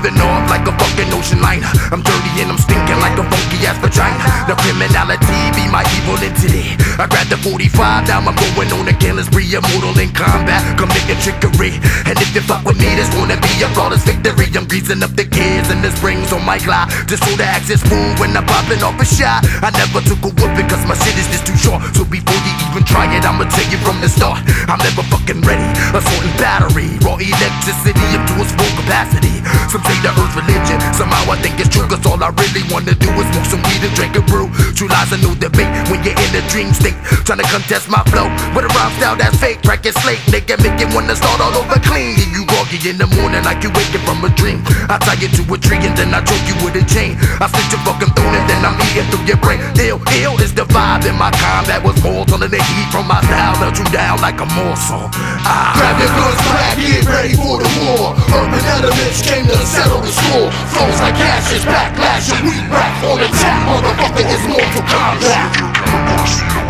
shoving off like a fucking ocean liner. I'm dirty and I'm stinking like a funky ass vagina. The criminality be my evil entity. I grab the 45, now I'm going on a killing spree, immortal in combat, committing trickery. And if you fuck with me, there's gonna be a flawless victory. I'm greasing up the gears and the springs on my glide. Just so the access smooth when I'm popping off a shot. I never took a whoop because my shit is just too short. So before you even try it, I'ma tell you from the start. I'm never fucking ready. Assault and battery, raw electricity up to its full capacity. Some say the earth's religion, somehow I think it's true. Cause all I really wanna do is smoke some weed and drink a brew. True lies are no debate when you're in a dream state. Trying to contest my flow with a rhyme style that's fake. Practice slate, nigga, make it wanna start all over clean. You groggy in the morning like you waking from a dream. I tie you to a tree and then I choke you with a chain. I slit your fucking throat and then I'm eating through your brain. Ill, ill is the vibe in my combat was mortal and the heat from my style melt you down like a morsel. Ah. Grab your guns, black, get ready for the war. Urban elements came to settle the score. Flows like ashes, backlash, and we back on attack. Motherfucker, it's Mortal Kombat.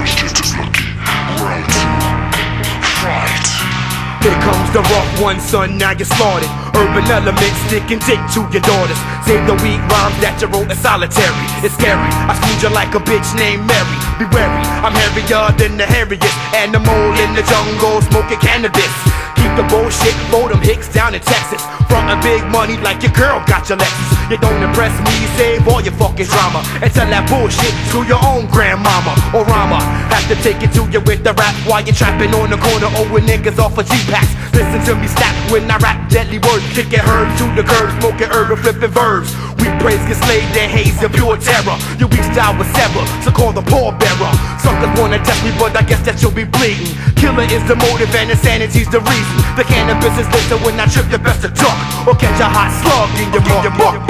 Here comes the rough one, son, now you're slaughtered. Urban elements stick and dick to your daughters. Save the weak rhymes that you wrote in solitary. It's scary, I schooled you like a bitch named Mary. Be wary, I'm heavier than the hairiest animal in the jungle smoking cannabis. Keep the bullshit for them hicks down in Texas. Frontin' big money like your girl got your Lexus. You don't impress me, save all your fucking drama. And tell that bullshit to your own grandmama or Rama. Have to take it to you with the rap while you're trapping on the corner owing niggas off of G-Packs. Listen to me snap when I rap deadly words. Kicking herbs to the curb, smoking herb and flipping verbs. We praise get slayed, their haze and pure terror. Your weak style was sever, so call the poor bearer. Suckers wanna test me, but I guess that you'll be bleeding. Killer is the motive and insanity's the reason. The cannabis is listen when I trip, the best to duck or catch a hot slug in your mouth.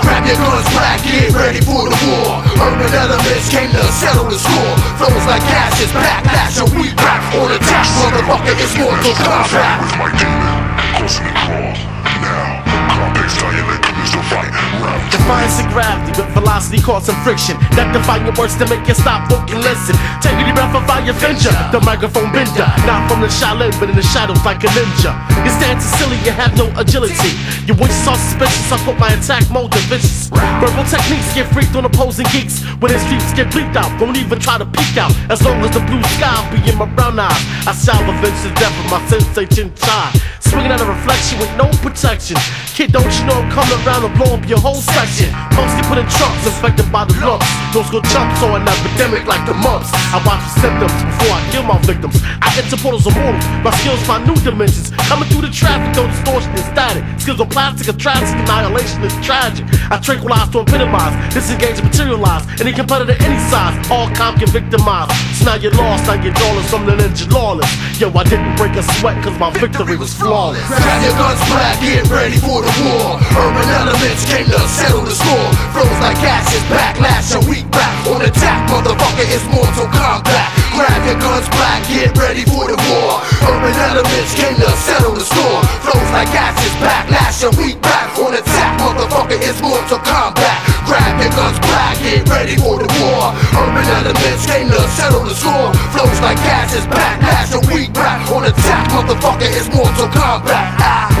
Grab your guns, black, get ready for the war. Urban elements came to settle the score. Flows like ashes, backlash, and we back on attack. Motherfucker, it's Mortal Kombat. with my demon, causing it crawl. Now, complex dialectic is the fight. Round two. Defiance and gravity with velocity causing friction. That define your words to make you stop, fucking listen. Take a breath of fire, venture. The microphone bender. Not from the Shaolin, but in the shadows like a ninja. Your stance is silly, you have no agility. Your voices are suspicious, I put my attack mode to vicious. Verbal techniques get freaked on opposing geeks. When the streets get bleaked out, don't even try to peek out. As long as the blue sky be in my brown eyes, I shall avenge the death of my sensei Chin-Chai. Swinging at a reflection with no protection. Kid, don't you know I'm coming around to blow up your whole section? Mostly put in trunks, infected by the lumps. Those go chumps or an epidemic like the mumps. I watch for symptoms before I kill my victims. I enter portals of mortals, my skills find new dimensions. Coming through the traffic, no distortion and static. Skills on plastic, of tragic annihilation is tragic. I tranquilize to epitomize, disengage and materialize. Any competitor, any size, all calm get victimized. So now you're lost, now you're dollars from the ninja lawless. Yo, I didn't break a sweat cause my victory was flawless. Grab your guns, black, get ready for the war. Urban elements came to settle the score. Flows like ashes, backlash, and we back motherfucker is Mortal Kombat. I